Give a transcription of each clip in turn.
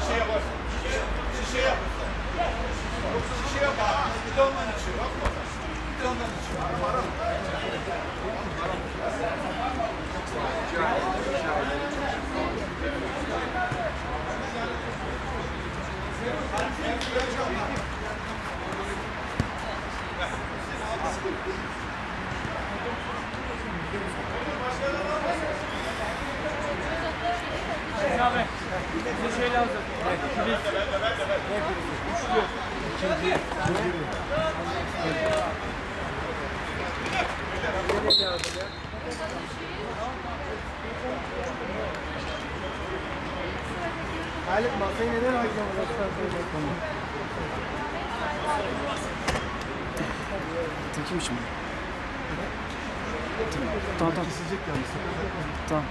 Şişeye bak. Şişe yap. Şişe yap abi. Bidondan içiyor. Bak bak. Abi bize şey lazım. Kilit. Üçlü. İkinci. Halit masayı neden harcamadın? Tekim için mi? Tamam tamam. Tamam.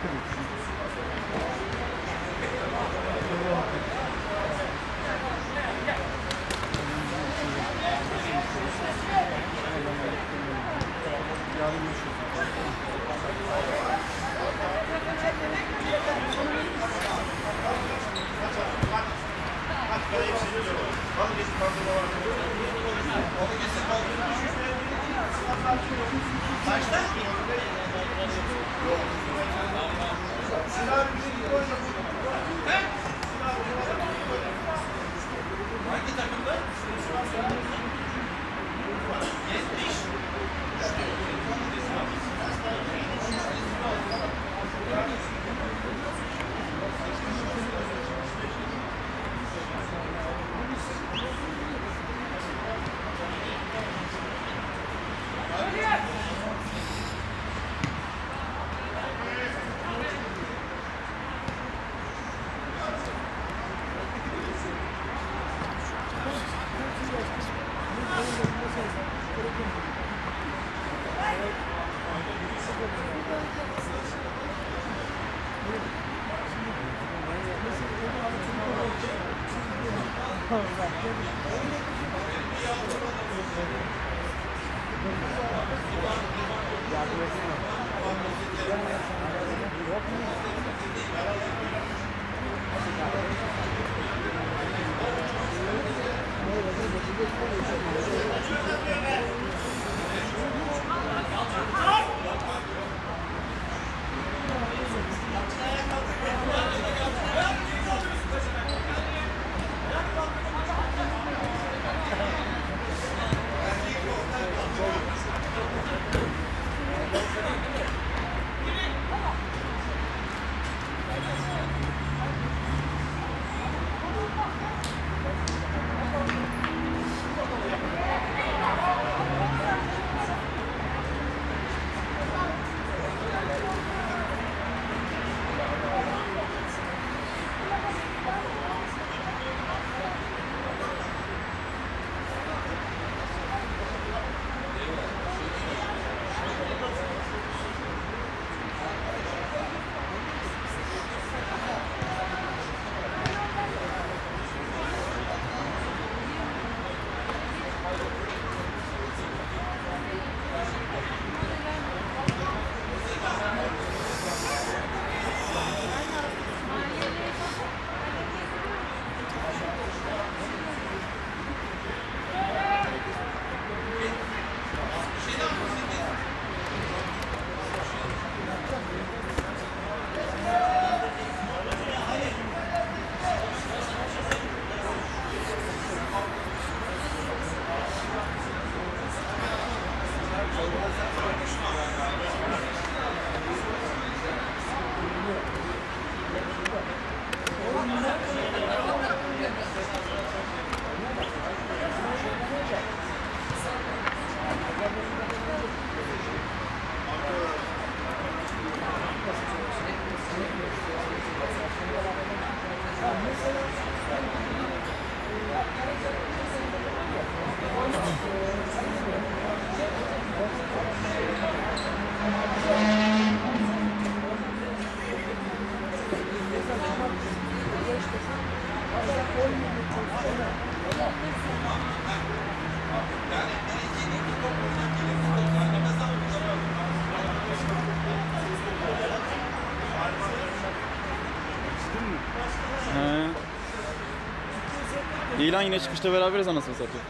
İlan yine çıkışta beraberiz anasını satayım.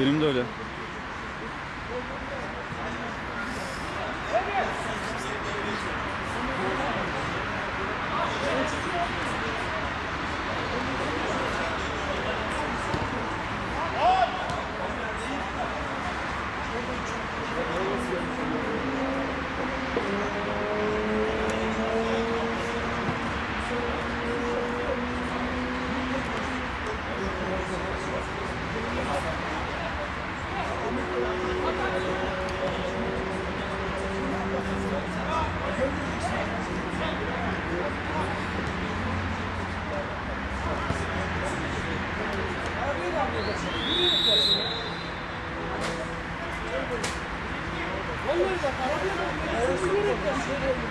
Benim de öyle. Vallahi bak, arabaya bak.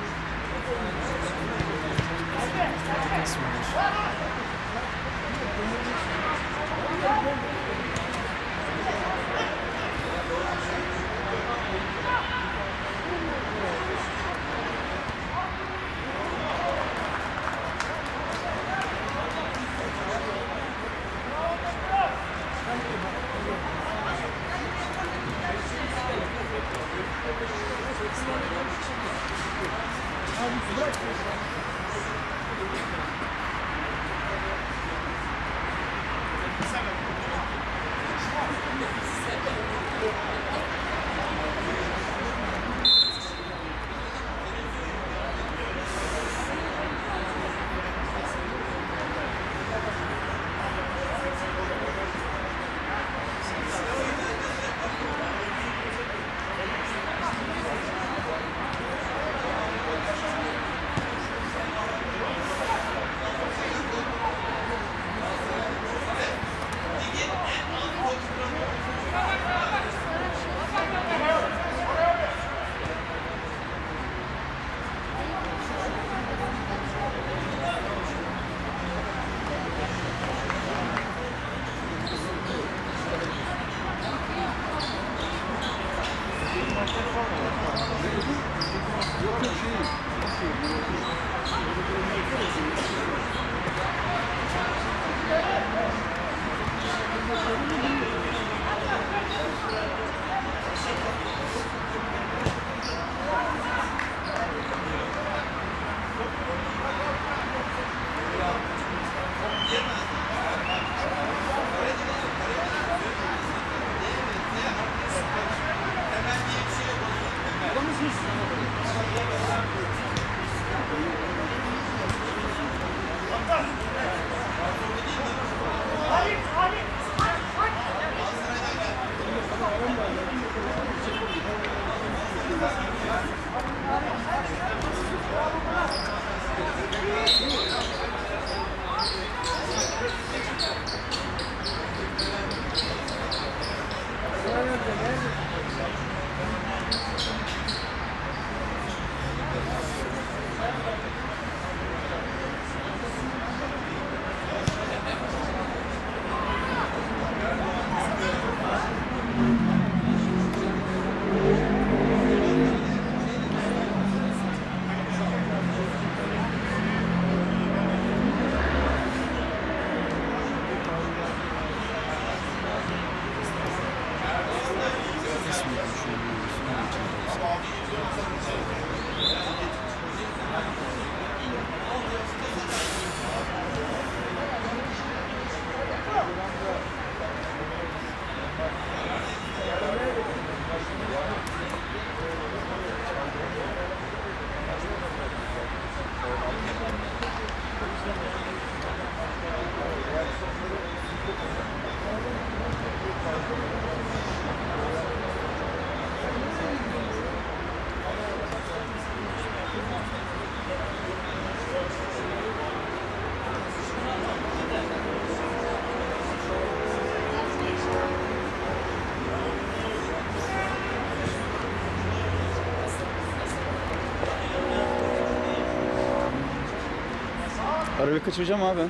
Arabayı kaçıracağım abi.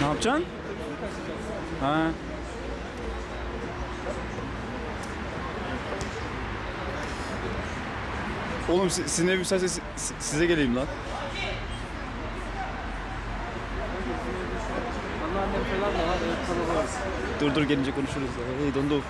ne yapacaksın? Ha. Oğlum si- sizin ev müsaitse si- si- size geleyim lan. Dur dur gelince konuşuruz. Hey dondu.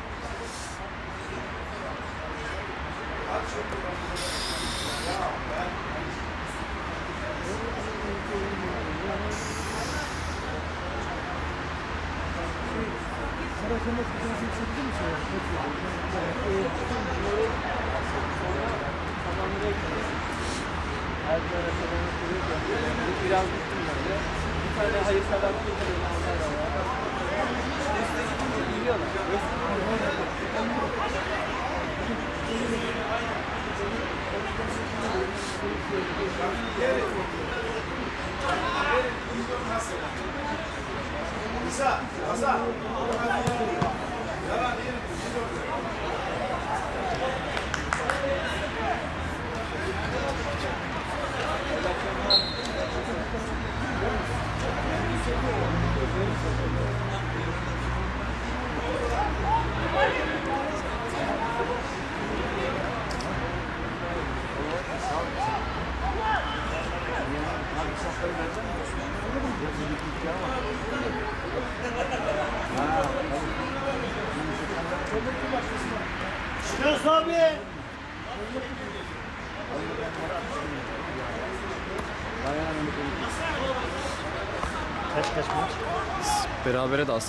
Berabere daha 0-0.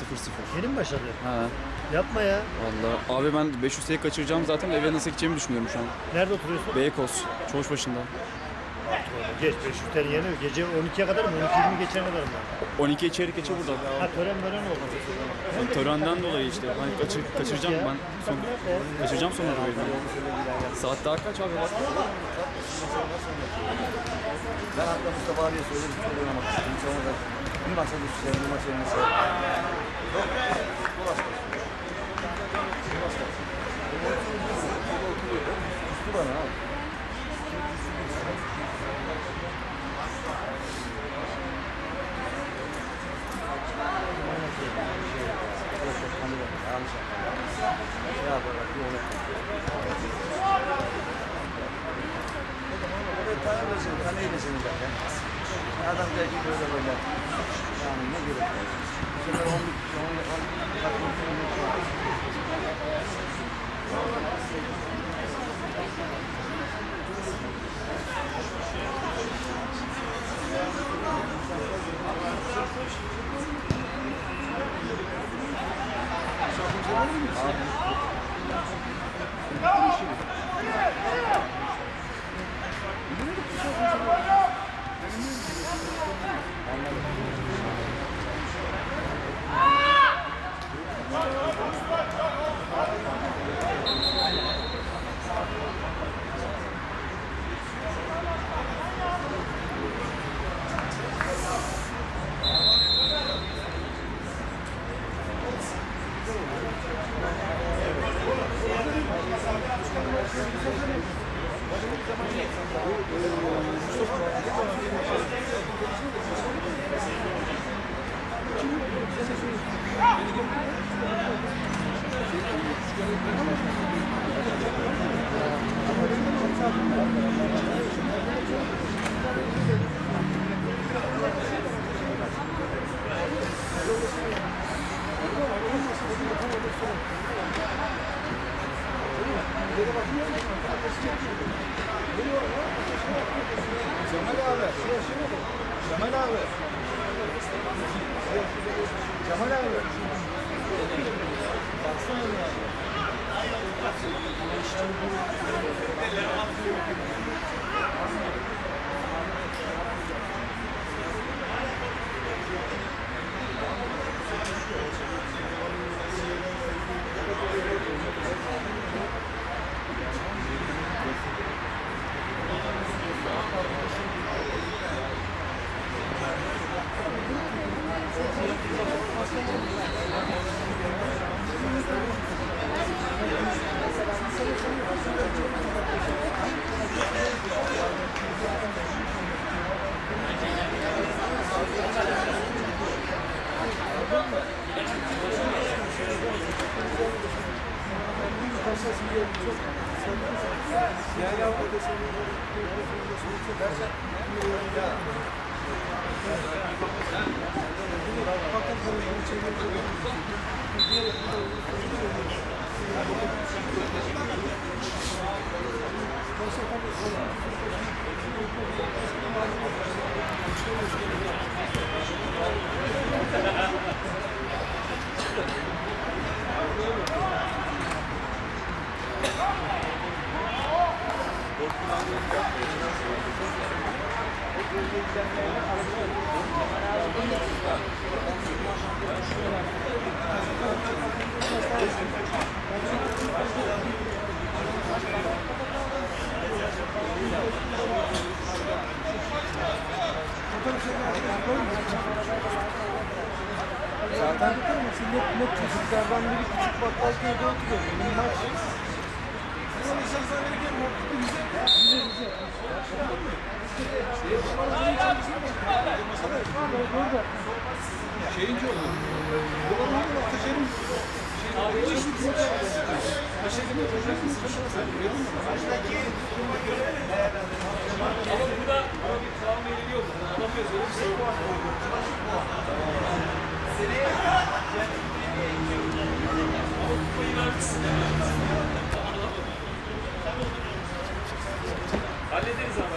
Yeni mi başladı? Ha. Yapma ya. Vallahi abi ben 500 TL kaçıracağım zaten eve nasıl gideceğimi düşünüyorum şu an. Nerede oturuyorsun? Beykoz, çoğuş başında. Geç 500 TL yeni. Gece 12'ye kadar mı? 12-20 geçene kadar mı? 12 içeri geçe burada. Ha tören mören olmaz. Yani törenden dolayı işte. Ben kaçır, kaçıracağım ben. Son, kaçıracağım sonra arabayı. Saat daha kaç abi? Bak. Ben hatta Mustafa abiye söyledim çok oynamak istedim. Sonra da bir maça düşeceğim, bir maça oynayacağım. Yok, dolaşma. Üstü bana abi. Yanlış yapma. Ne yaparlar? Bir onu Böyle tanımıyorsun, tanıyabilirsin zaten. Adam da gibi böyle böyle. Yani ne gerek var? Bu sefer 10 10 10 Cemal Zaten net net çocuklardan biri küçük bakkal köyde oturuyor. Benim maç. Şeyince olur. Dolar olur, ateşerim. Ama burada buna bir devam ediliyor mu? Anlamıyoruz öyle bir şey var. Seneye Ama kupayı vermişsin. Hallederiz abi.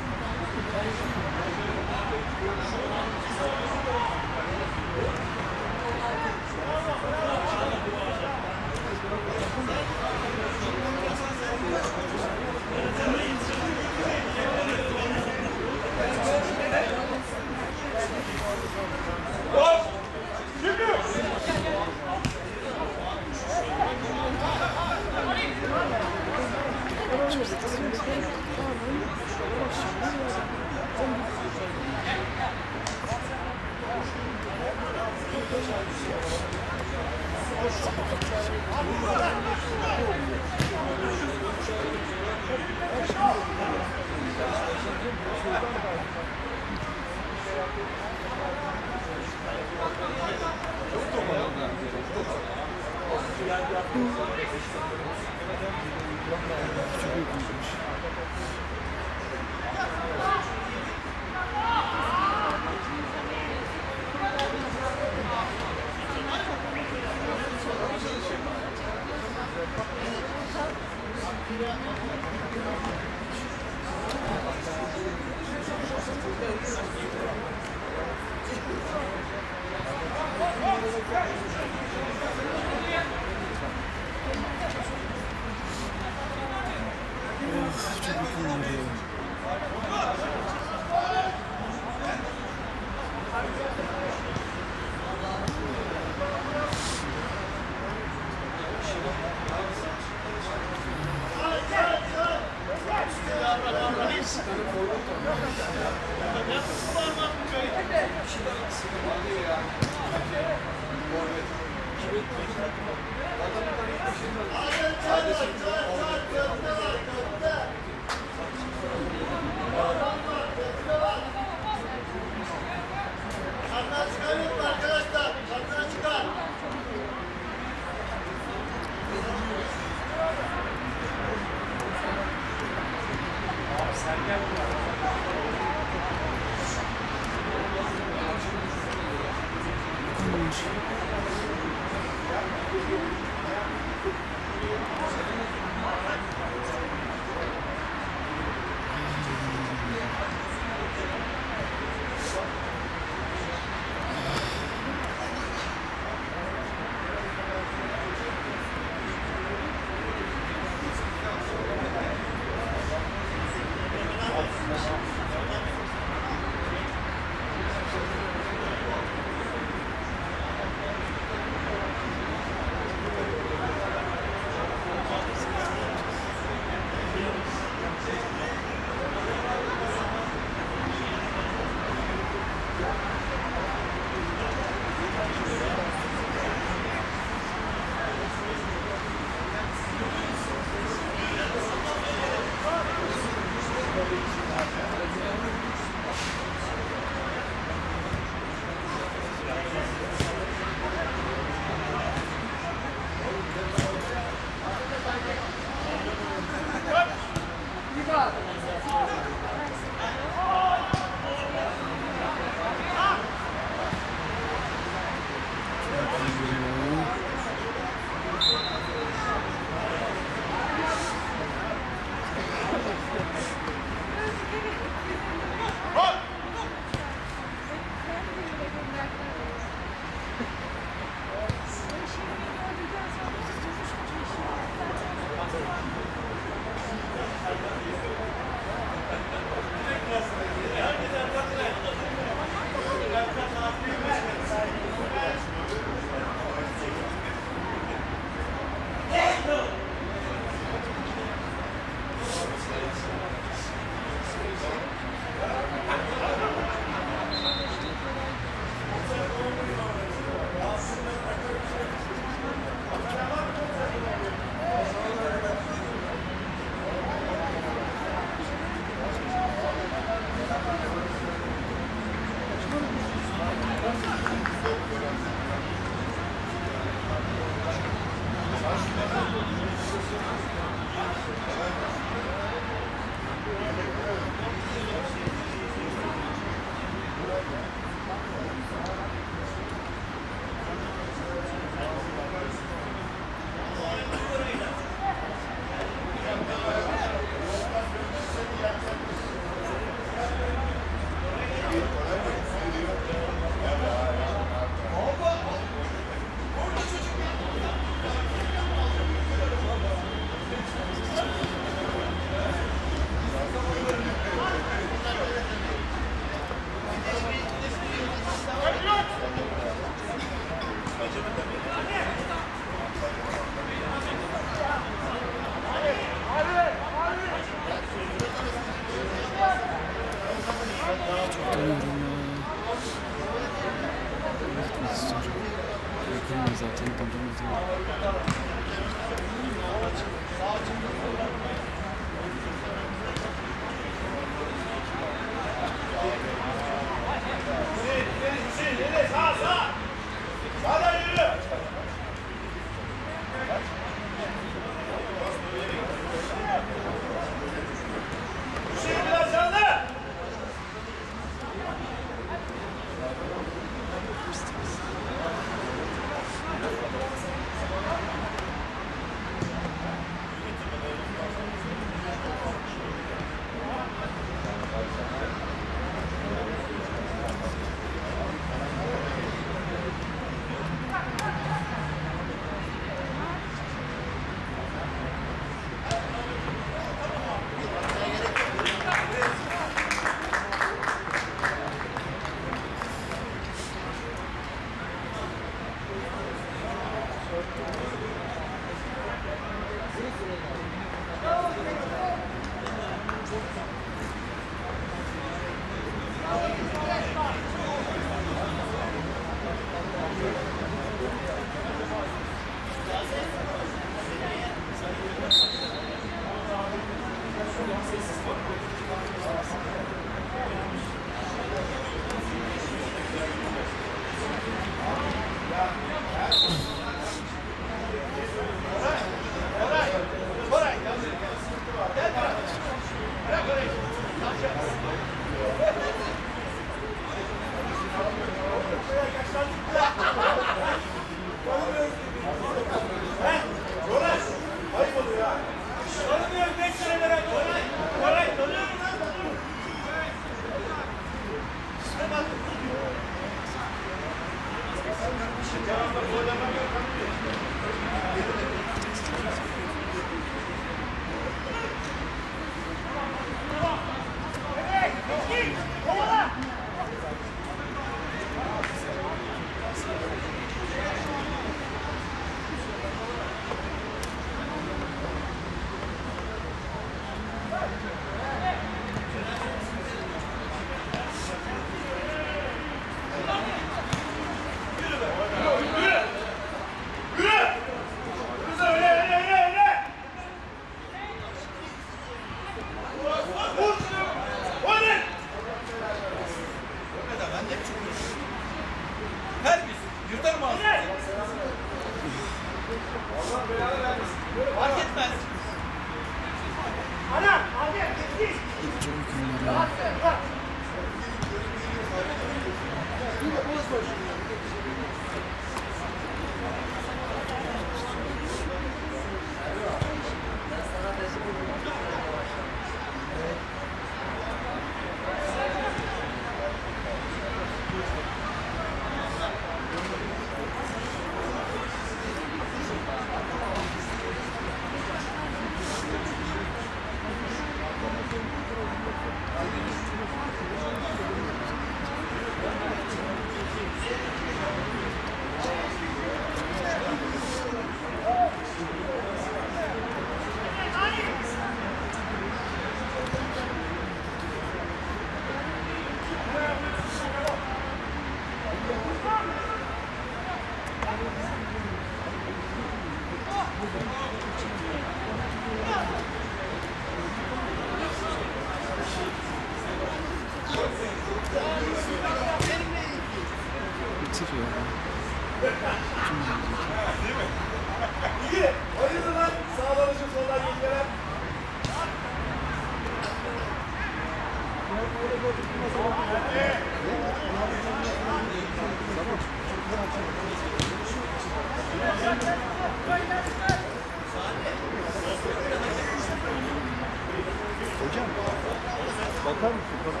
Adam arıyorum bana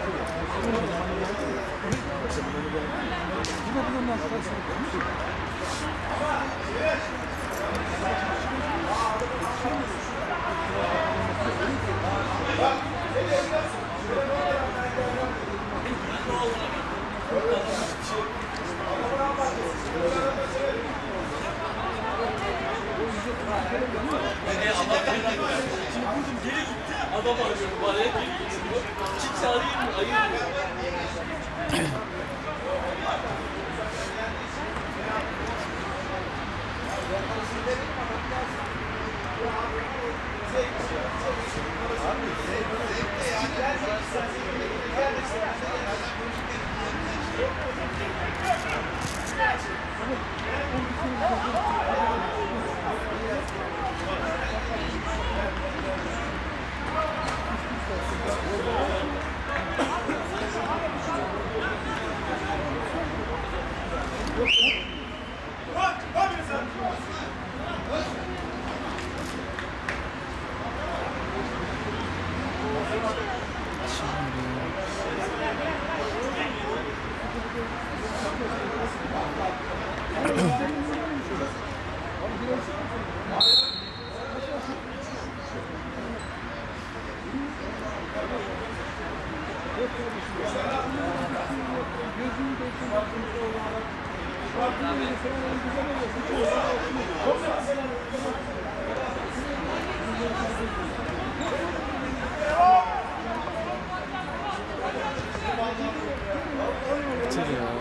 hep geri getiriyor. Çık çağırayım mı? Ayıp mı? Seyfullah City.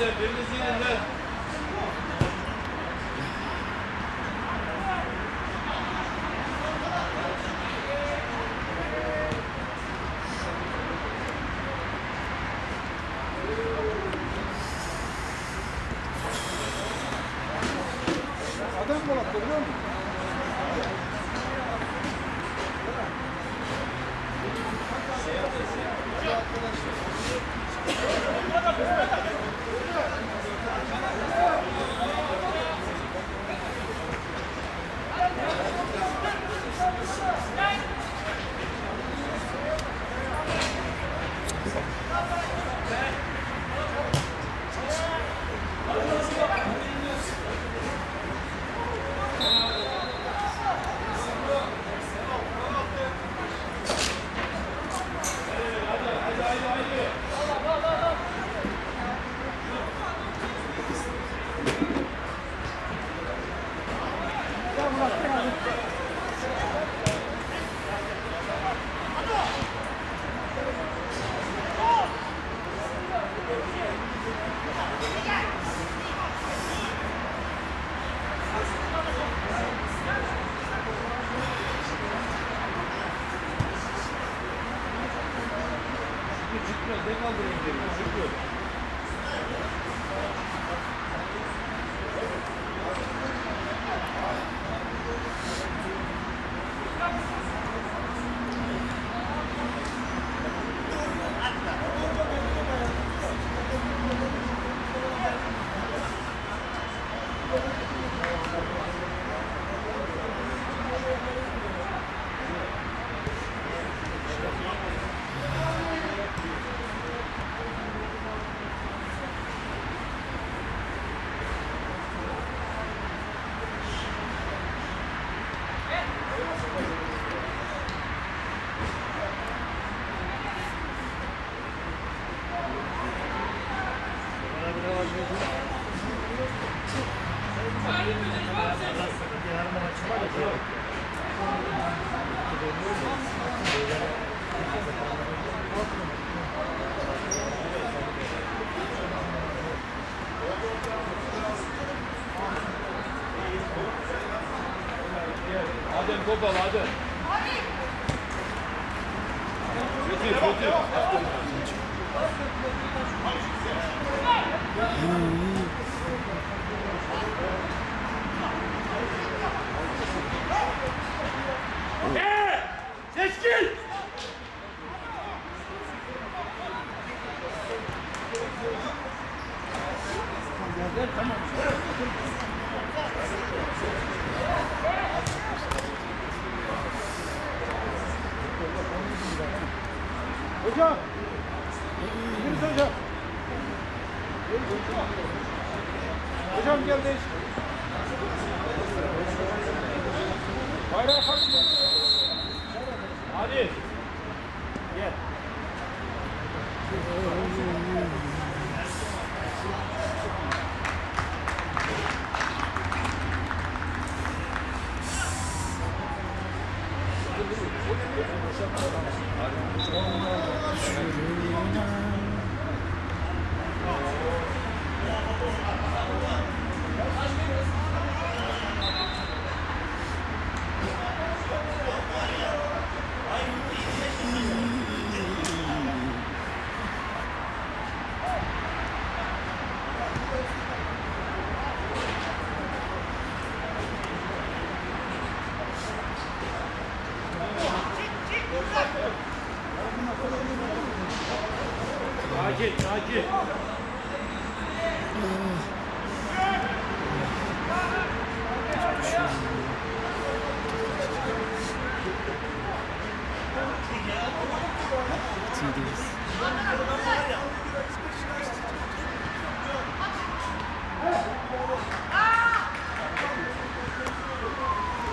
Neyse biriniz yine de. Adam dolapta biliyor musun? Şey Arkadaşlar. Thank you. Adem top al Adem. Götür götür. gideceğiz.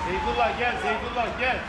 Seyfullah gel, Seyfullah gel.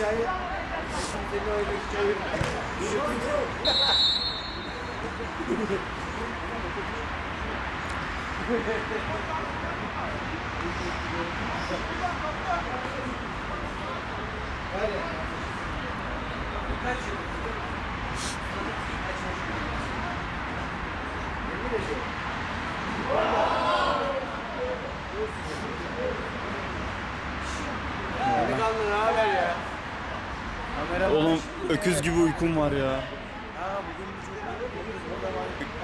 Eee çayı... Senin oradaki çayı... Delikanlı ne haber ya? Kamera Oğlum öküz gibi uykum var ya.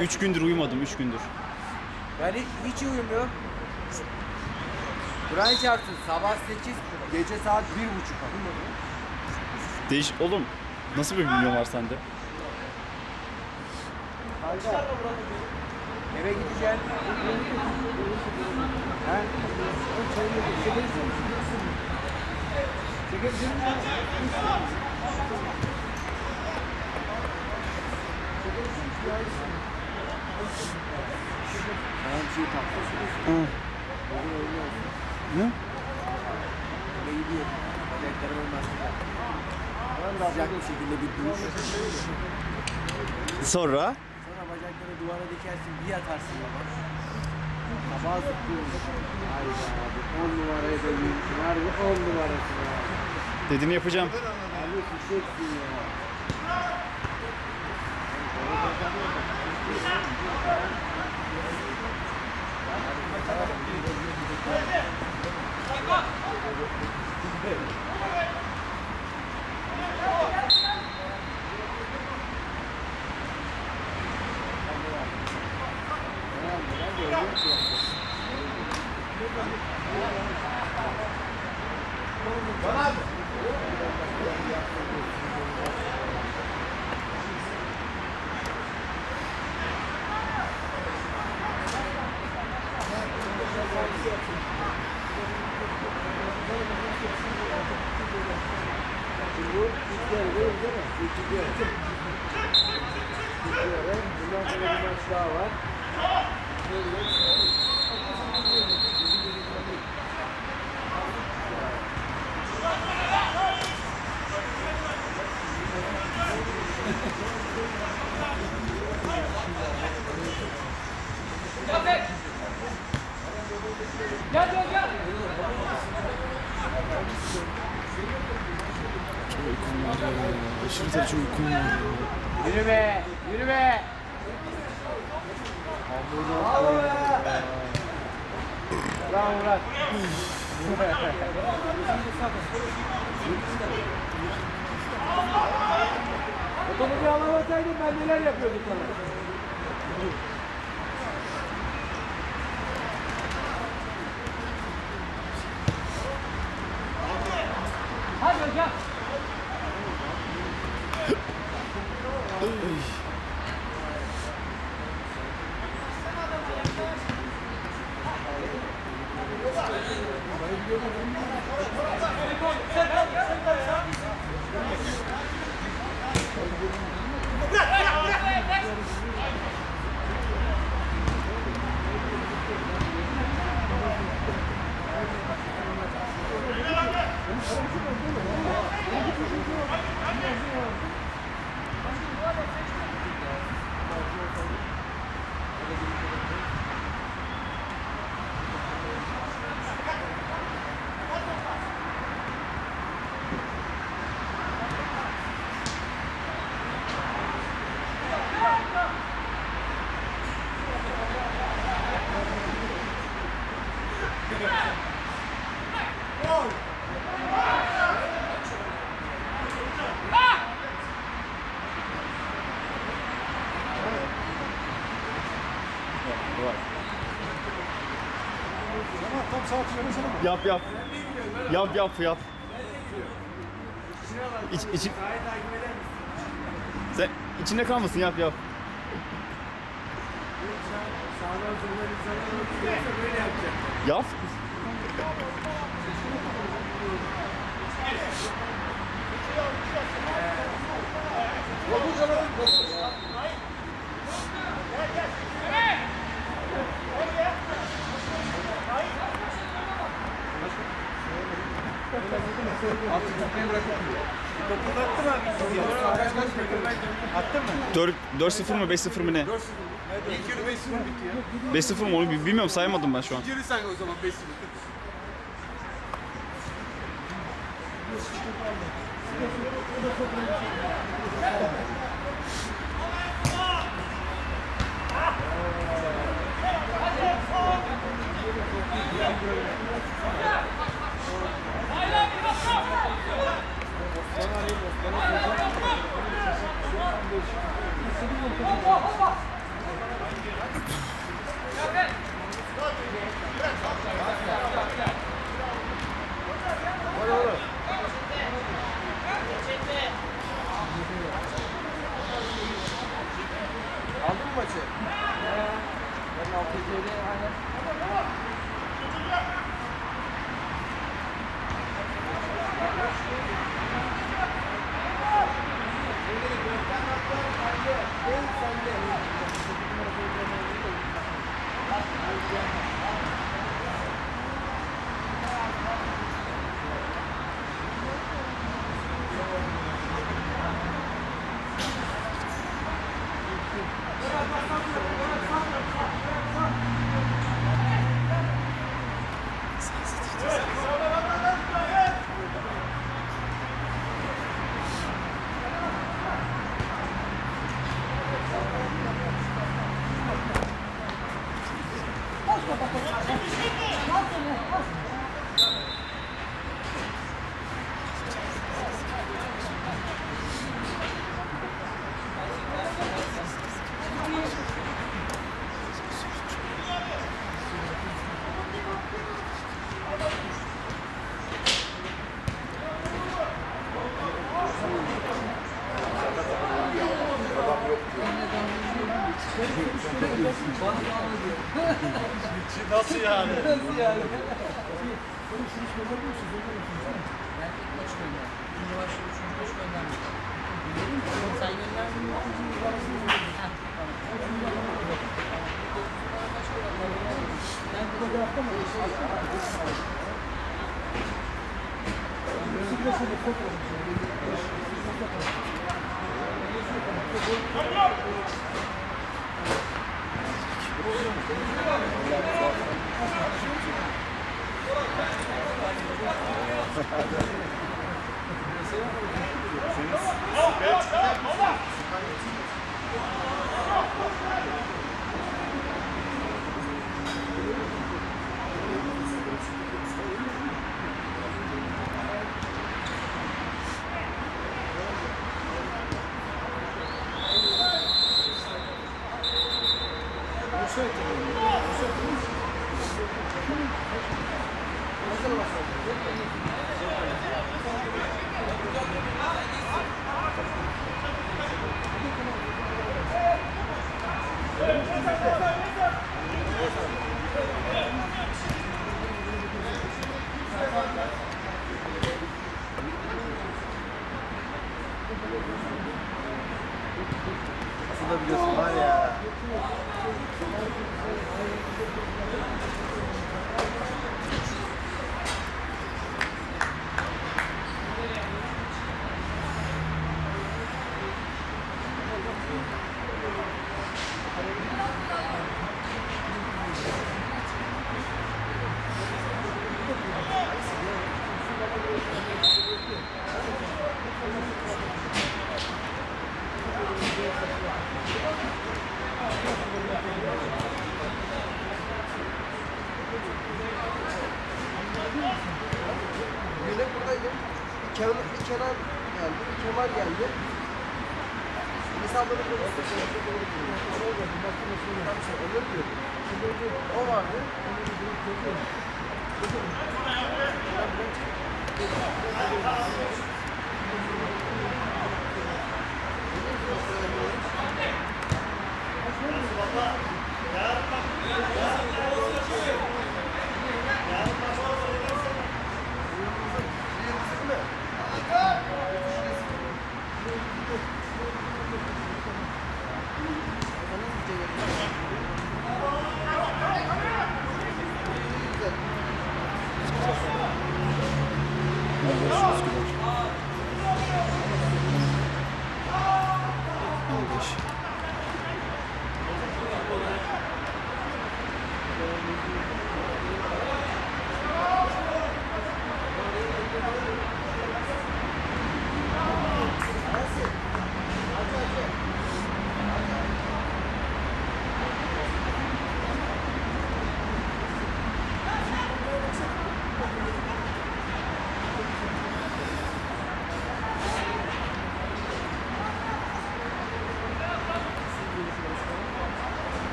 Üç gündür uyumadım, üç gündür. Ben hiç, hiç uyumuyorum. Kur'an çarpsın sabah 8 gece saat 1.30 Değiş... Oğlum nasıl bir milyon var sende? Kanka eve gideceksin. He? Tamam şey Ne? Sıcak bir şekilde bir. Sonra? Sonra bacakları duvara dikersin bir yatarsın baba. Sabah zıplıyorsun. Hayda abi 10 numaraya dönüyorsun. Harbi 10 numarasın ya. Dediğini yapacağım. Yeah. Bundan sonra bir maç daha var. Çok Aşırı derecede uykum var ya. Yürü be, yürü be. Bravo Murat. o topu bir alamasaydın ben neler yapıyordum sana. Hadi hocam. Yap yap. Yap yap yap. İç, içi... Sen içinde kalmasın yap yap. Yap. Dört- 4-0 mı 5-0 mı ne? 5-0 mı onu bi- bilmiyorum saymadım ben şu an. Geri sen o zaman 5 yani?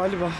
Galiba.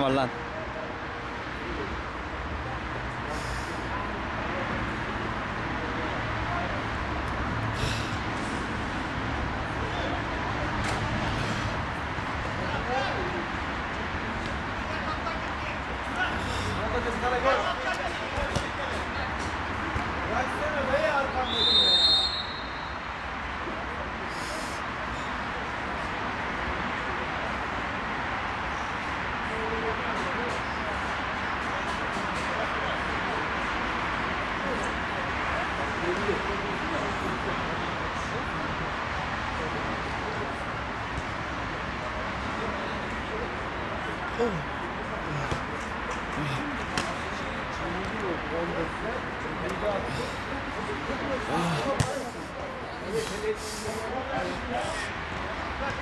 Var lan? Var